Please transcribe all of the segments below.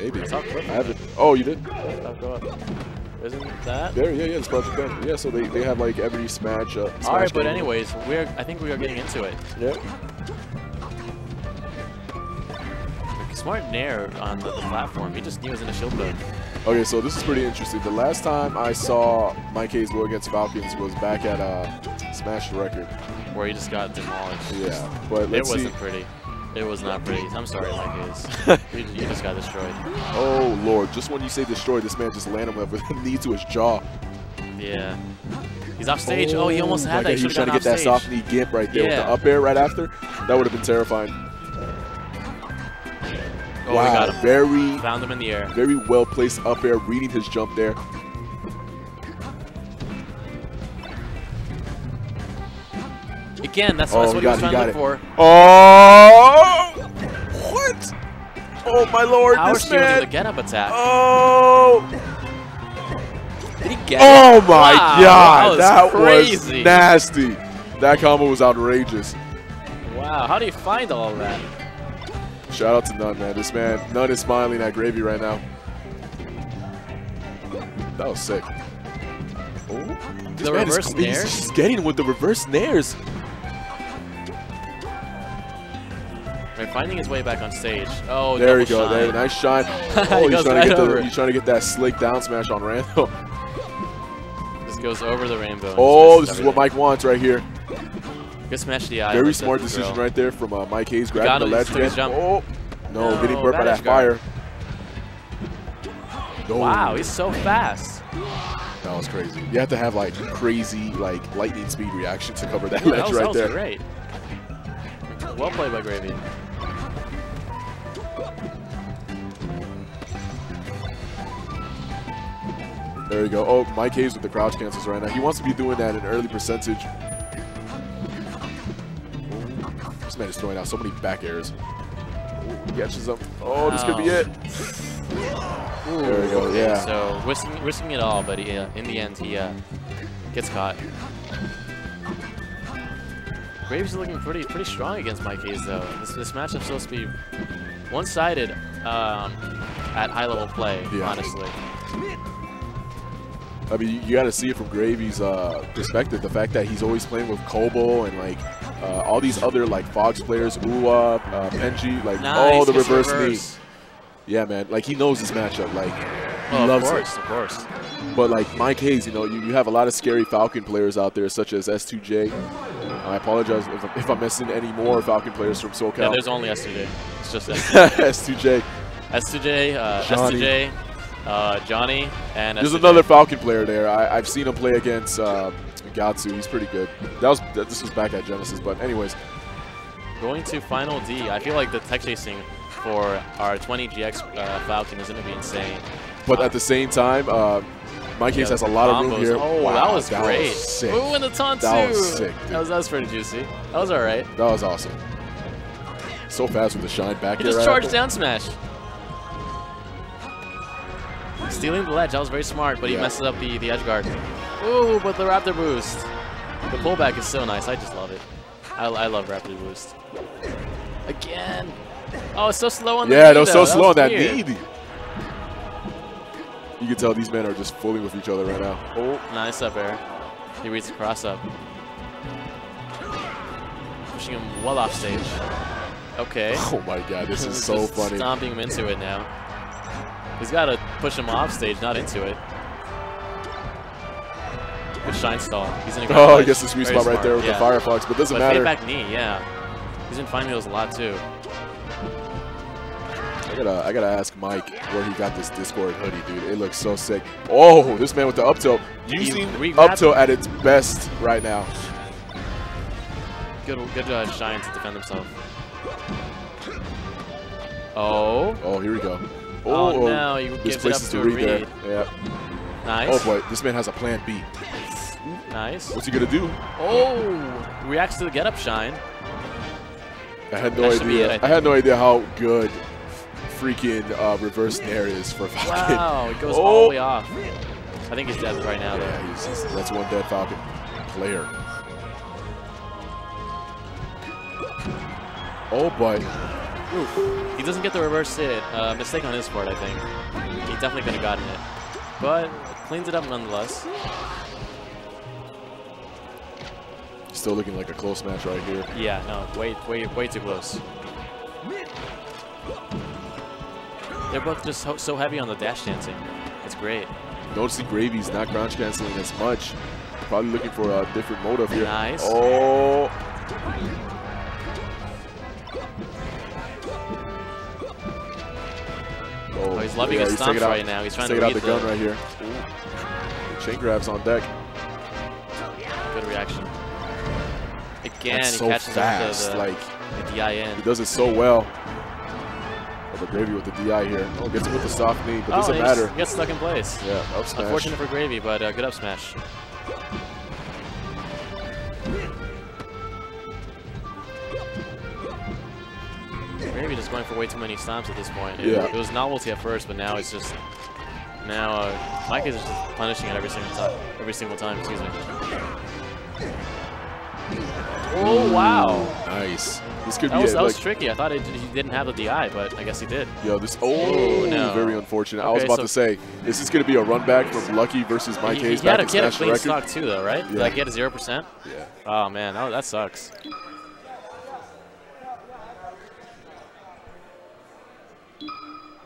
Maybe. A clip. I haven't. Oh, you did? I'll go up. Isn't that? There, yeah, yeah, it's Project M. Yeah, so they, they have like every Smash. Uh, Smash All right, but anyways, we're I think we are getting into it. Yeah. Smart Nair on the, the platform. He just knew he was in a shield mode. Okay, so this is pretty interesting. The last time I saw Mike Haze go against Falcons was back at uh, Smash the Record. where he just got demolished. Yeah, but It let's see. wasn't pretty. It was not pretty. I'm sorry, Mike Haze. you, you just got destroyed. Oh lord! Just when you say destroyed, this man just landed him with a knee to his jaw. Yeah. He's off stage. Oh, he almost oh, had God, that. He was trying to get that soft knee gimp right there with the up air right after. That would have been terrifying. Oh, wow, got him. very, Found him in the air. very well placed up air, reading his jump there. Again, that's, Oh, that's what he was trying to look it. for. Oh! Oh my lord, Power this shield with a man! get up attack. Oh! Did he get Oh it? my Wow, god, that that was was, nasty. That combo was outrageous. Wow, how do you find all that? Shout out to Nunn, man. This man, Nunn is smiling at Gravy right now. That was sick. Oh, this The man is- reverse he's, he's getting with the reverse nairs. Finding his way back on stage. Oh, There we double go. There, nice shine. He Oh, he's trying, right to get the, he's trying to get that slick down smash on Randall. This goes over the rainbow. Oh, this is what Mike wants right here. Good smash the eye. Very smart decision right there from uh, Mike Haze got grabbing the ledge he took his again. jump. Oh, no, No, getting burnt by that guard. fire. No. Wow, he's so fast. That was crazy. You have to have like crazy like lightning speed reaction to cover that ledge that was, right that was there. great. Well played by Gravy. There you go. Oh, Mike Haze with the crouch cancels right now. He wants to be doing that in early percentage. Oh, This man is throwing out so many back airs. Oh, he catches him. Oh, this could be Wow. it. There we go. Yeah. So risking, risking it all, but he, uh, in the end, he uh, gets caught. Graves is looking pretty pretty strong against Mike Haze, though. This, this matchup's supposed to be one-sided um, at high-level play, Yeah. honestly. I mean, you, you got to see it from Gravy's uh, perspective. The fact that he's always playing with Kobo and like uh, all these other like Fox players, Uwa, uh, Benji, like Nice, all the reverse, reverse. knee. Yeah, man. Like he knows this matchup. Like he Oh, of loves course, it. of course. But like Mike Haze, you know, you, you have a lot of scary Falcon players out there, such as S2J. I apologize if, I'm- if I'm missing any more Falcon players from SoCal. Yeah, there's only S2J. It's just S2J. S2J. S2J, uh, Johnny. S2J, uh, Johnny, and There's S2J. another Falcon player there. I, I've seen him play against uh, Gatsu. He's pretty good. That was this was back at Genesis, but anyways, Going to Final D, I feel like the tech chasing for our 20GX uh, Falcon is going to be insane. but at the same time, uh, Mike Haze Yeah, has a lot of room here. Oh, wow, that was great. sick. Ooh, and the taunt That too. was sick. That was, that was pretty juicy. That was all right. That was awesome. So fast with the shine back He just right charged down smash. Stealing the ledge, that was very smart, but he Yeah. messes up the, the edge guard. Ooh, but the Raptor boost. The pullback is so nice. I just love it. I, I love Raptor boost. Again. Oh, it's so slow on the Yeah, knee, was so slow on that weird. knee. You can tell these men are just fooling with each other right now. Oh, nice up air. He reads the cross up. Pushing him well off stage. Okay. Oh my god, this is so funny. Stomping him into it now. He's got to push him off stage, not into it. Good shine stall. He's in a Oh, good he gets the sweet spot right there with smart, the yeah. Firefox, but doesn't But matter. back knee, yeah. He's been finding those a lot too. I gotta, I gotta ask Mike where he got this Discord hoodie, dude. It looks so sick. Oh, this man with the up tilt. Using up tilt at its best right now. Good, good uh, shine to defend himself. Oh. Oh, here we go. Oh, no, he this gives it place up is to a read. Yeah. Nice. Oh boy, this man has a plan B. Nice. What's he gonna do? Oh, reacts to the get up shine. I had no That idea. it, I I, had no idea how good freaking uh, reverse nair is for Falcon. Wow, it goes Oh. all the way off. I think he's dead right now. Though. Yeah, he's, he's- that's one dead Falcon player. Oh boy. Oof. He doesn't get the reverse hit. Uh, mistake on his part, I think. He definitely could have gotten it. But cleans it up nonetheless. Still looking like a close match right here. Yeah, no, way, way, way too close. They're both just so, so heavy on the dash dancing. It's great. Noticing Gravy's not crouch canceling as much. Probably looking for a different motive here. Nice. Oh. He's loving his stomps right now. He's trying to take out the, gun right here. Ooh. Chain grabs on deck. Good reaction. Again, That's he so catches fast. the, like the DIN. he does it so well. Oh, the Gravy with the DI here. Oh, gets it with the soft knee, but oh, doesn't matter. gets stuck in place. Yeah, up smash. Unfortunate for Gravy, but uh, good up smash. Just going for way too many stomps at this point. It, Yeah. it was novelty at first, but now it's just now uh, Mike is just punishing it every single time. Every single time, excuse me. Oh wow! Nice. This could That be was, a, that was tricky. I thought it, he didn't have the DI, but I guess he did. yo, this. Oh, no. very unfortunate. I was about so- to say, is this going to be a run back from Lucky versus Mike he, he Haze had back a, in he had a clean record? stock too, though, right? Yeah. Like he had a zero percent. Yeah. Oh man, that, that sucks.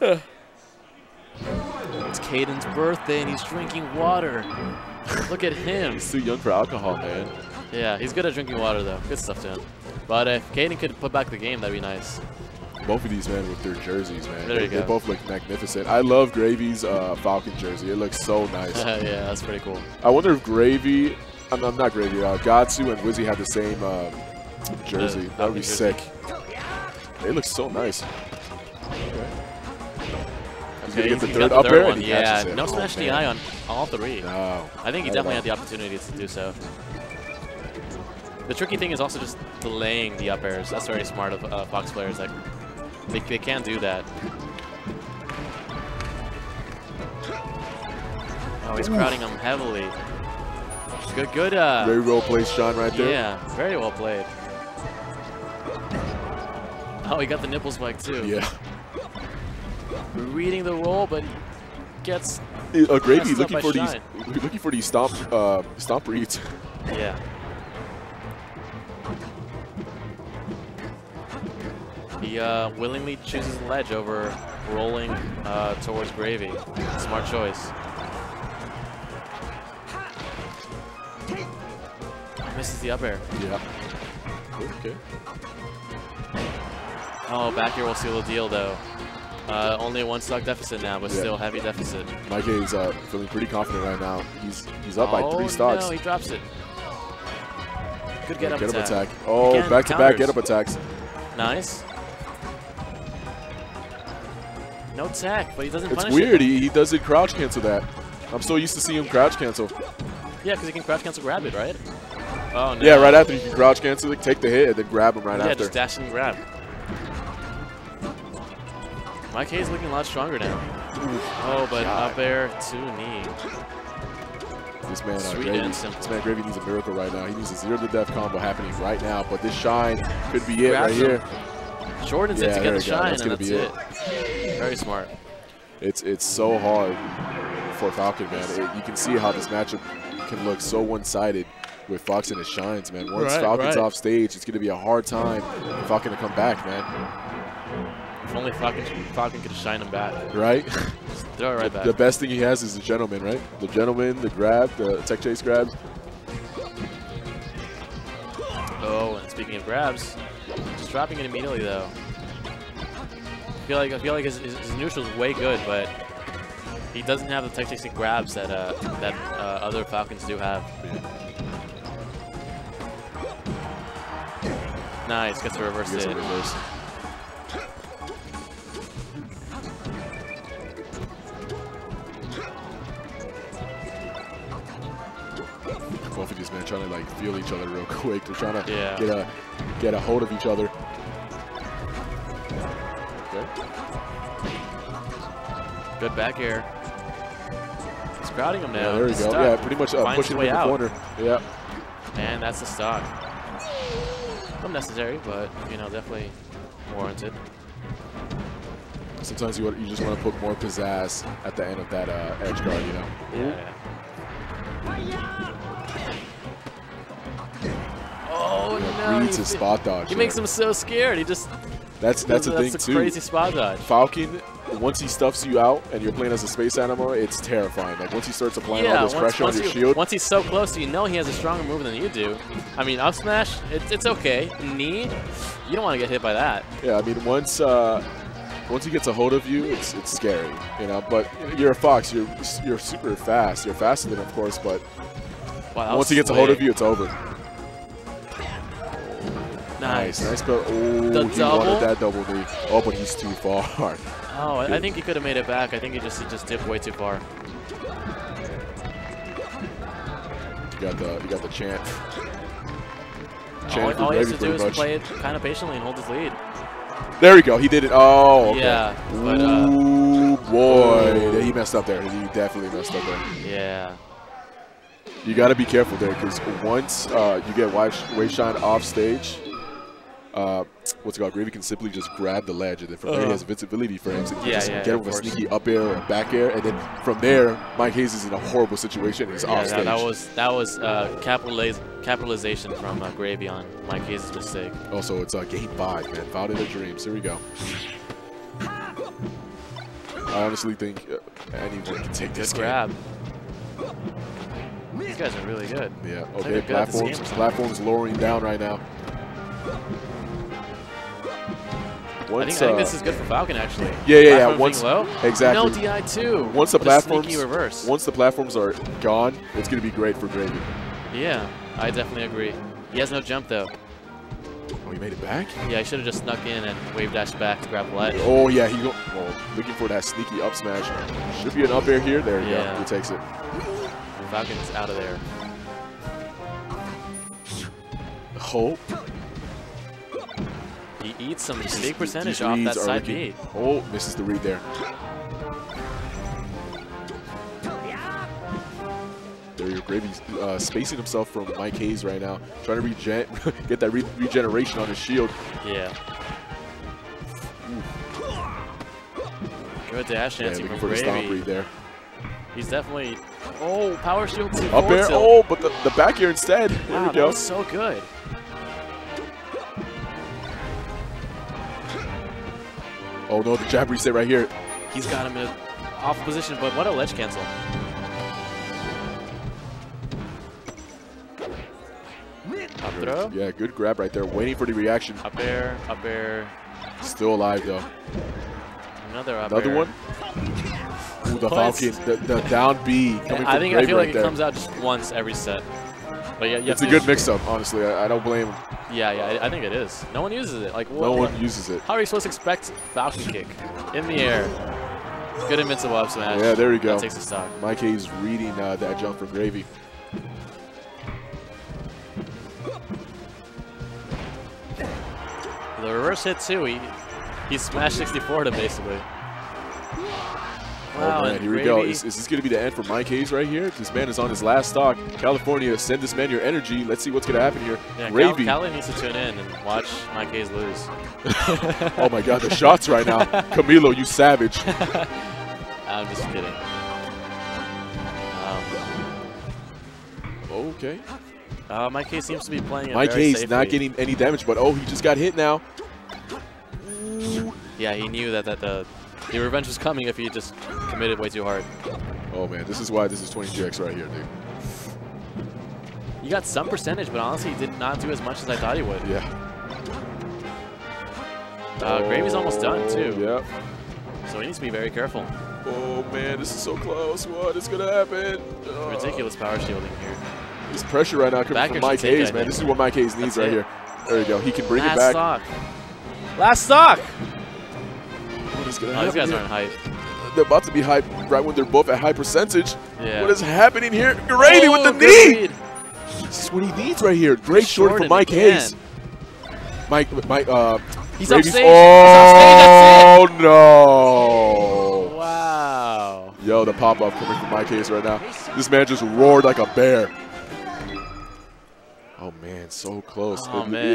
It's Caden's birthday and he's drinking water. Look at him. He's too young for alcohol, man. Yeah, he's good at drinking water though. Good stuff to him. But if Caden could put back the game, that'd be nice. Both of these men with their jerseys, man. There they, you they go. both look magnificent. I love Gravy's uh, Falcon jersey. It looks so nice. yeah, that's pretty cool. I wonder if Gravy, I'm, I'm not Gravy, uh, Gatsu and Wizzy have the same uh, jersey. The that would be jersey. sick. They look so nice. Get the third the third air one. and he Yeah, no Oh, smash man. DI on all three. No. I think he definitely at had the opportunity to do so. The tricky thing is also just delaying the up airs. That's very smart of uh, Fox players. Like they, they can't do that. Oh, he's crowding him heavily. Good, good. Uh, Very well placed shot right there. yeah, very well played. Oh, he got the nipple spike too. Yeah. Reading the roll, but gets Uh, Gravy looking for these Shine. looking for these stomp uh, stomp reads. Yeah. He uh, willingly chooses ledge over rolling uh, towards Gravy. Smart choice. Misses the up air. Yeah. Okay. Oh, back here we'll seal the deal though. Uh, only a one stock deficit now, but Yeah. still heavy deficit. Mike is uh, feeling pretty confident right now. He's he's up by three stocks. no, he drops it. Good get up Get up attack. attack. Oh, Again, back to back counters. get up attacks. Nice. No tech, but he doesn't It's punish weird. it. He, he doesn't crouch cancel that. I'm so used to seeing him crouch cancel. Yeah, because he can crouch cancel grab it, right? Oh, no. Yeah, right after you can crouch cancel take the hit, and then grab him right Yeah, after. Yeah, just dash and grab. Mike is looking a lot stronger now. Oh, but God. up air to knee. This man, uh, Gravy, this man Gravy needs a miracle right now. He needs a zero to death combo happening right now. But this shine could be it right him. here. Shortens Yeah, it to get the shine, That's and that's be it. Very smart. It's it's so hard for Falcon, man. It, you can see how this matchup can look so one-sided with Fox and his shines, man. Once Right, Falcon's right. off stage, it's going to be a hard time for Falcon to come back, man. If only Falcon, Falcon could shine him back. Right? Just throw it right back. the best thing he has is the gentleman, right? The gentleman, the grab, the tech chase grabs. Oh, and speaking of grabs, just dropping it immediately though. I feel like I feel like his, his, his neutral is way good, but he doesn't have the tech chasing grabs that uh, that uh, other Falcons do have. Nice, gets a reverse Gets a reverse. Trying to like feel each other real quick. They're trying to Yeah. get a get a hold of each other. Okay. Good back air. He's crowding him now. Yeah, there we go. stuck. Yeah, pretty much uh, pushing him in the out. corner. Yeah. And that's the stock. Unnecessary, but you know, definitely warranted. Sometimes you, you just want to put more pizzazz at the end of that uh, edge guard, you know? Yeah. No! reads he- his spot dodge. He there. makes him so scared. He just That's that's the thing that's a too. crazy spot dodge. Falcon, once he stuffs you out and you're playing as a space animal, it's terrifying. Like once he starts applying all this pressure on your you- shield, once he's so close, you know he has a stronger move than you do. I mean, up smash, it's, it's okay. Knee, you don't want to get hit by that. yeah, I mean once uh, once he gets a hold of you, it's it's scary, you know. But you're a fox, you're you're super fast. You're faster than, of course, but Wow, once he gets a hold of you, it's over. Nice. nice. But oh, The he double? wanted that double knee. Oh, but he's too far. Oh, I, I think he could have made it back. I think he just he just dipped way too far. You got the you got the chant. All, all he has to do is much. play it kind of patiently and hold his lead. There we go. He did it. Oh, okay. Yeah, but, uh, Ooh, boy, Yeah, he messed up there. He definitely messed up there. Yeah. You got to be careful there because once uh, you get Wave Wave off stage, uh, what's it called? Gravy can simply just grab the ledge, and then from there he Uh. has invincibility frames. And he Yeah, can just yeah, get him with a sneaky up air or back air, and then from there, Mike Haze is in a horrible situation. He's Yeah, off that, stage. that was that was uh, capitaliz capitalization from uh, Gravy on Mike Haze' mistake. also, it's uh, game five, man. Fountain of Dreams. Here we go. I honestly think uh, anyone can take this grab. These guys are really good. Yeah. Okay. good at this game Platforms. Platforms lowering down right now. I Once, think, I think uh, this is good for Falcon actually. Yeah, yeah, yeah. Once low. exactly. No DI two. Once the platforms, reverse. once the platforms are gone, it's gonna be great for Gravy. Yeah, I definitely agree. He has no jump though. Oh, he made it back. Yeah, he should have just snuck in and wave dashed back to grab the ledge. Oh yeah, he go. Oh, looking for that sneaky up smash. Should be an up air here. There you Yeah. go. He takes it. Falcon's out of there. Oh, He eats some big percentage off that side B. Oh, misses the read there. There you go. Gravy's uh, spacing himself from Mike Haze right now, trying to regen get that re regeneration on his shield. Yeah. Good dash Yeah, dancing from for the stomp read there. He's definitely. Oh, power shield to Up air. Oh, but the, the back air instead. There wow, we that go. was so good. Oh no, the jab reset right here. He's got him in a off position, but what a ledge cancel. Up throw, Yeah, good grab right there. Waiting for the reaction. up air, up air, Still alive though. another up Another air. one. Ooh, the What? Falcon, the, the down B coming I from think I feel right like it comes out just once every set. But yeah, It's a good mix-up, honestly. I, I don't blame him. Yeah, yeah, I, I think it is. No one uses it. Like, No what, one uses it. How are you supposed to expect Falcon kick in the air? Good invincible up smash. Yeah, there we go. That takes the stock. Mike Haze reading uh, that jump from Gravy. The reverse hit too. He he smashed 64 to basically. Wow, oh man, here we go. Is, is this going to be the end for Mike Haze right here? This man is on his last stock. California, send this man your energy. Let's see what's going to happen here. Yeah, Cal, Cali needs to tune in and watch Mike Haze lose. oh my God, the shots right now. Camilo, you savage. I'm just kidding. Um, Okay. uh, Mike Haze seems to be playing Mike Haze safely. not getting any damage, but oh, he just got hit now. Yeah, he knew that, that the the revenge was coming if he just committed way too hard. Oh man, this is why this is 22x right here, dude. He got some percentage, but honestly, he did not do as much as I thought he would. Yeah. Uh, Gravy's almost done too, Yep. so he needs to be very careful. Oh man, this is so close. What is gonna happen? Uh, Ridiculous power shielding here. This pressure right now coming Back from Mike should take it, Haze, man. This is what Mike Haze needs That's right it. here. There you go. He can bring Last it back. Last stock. Last stock. Is gonna Oh, these guys aren't hype. They're about to be hyped right when they're both at high percentage. Yeah. What is happening here? Grady with Oh, the good knee. read. This is what he needs right here. Great short from Mike again. Haze. Mike, Mike, uh, He's upstage. Oh He's no! Wow. Yo, the pop up coming from Mike Haze right now. This man just roared like a bear. Oh man, so close. Oh It- man.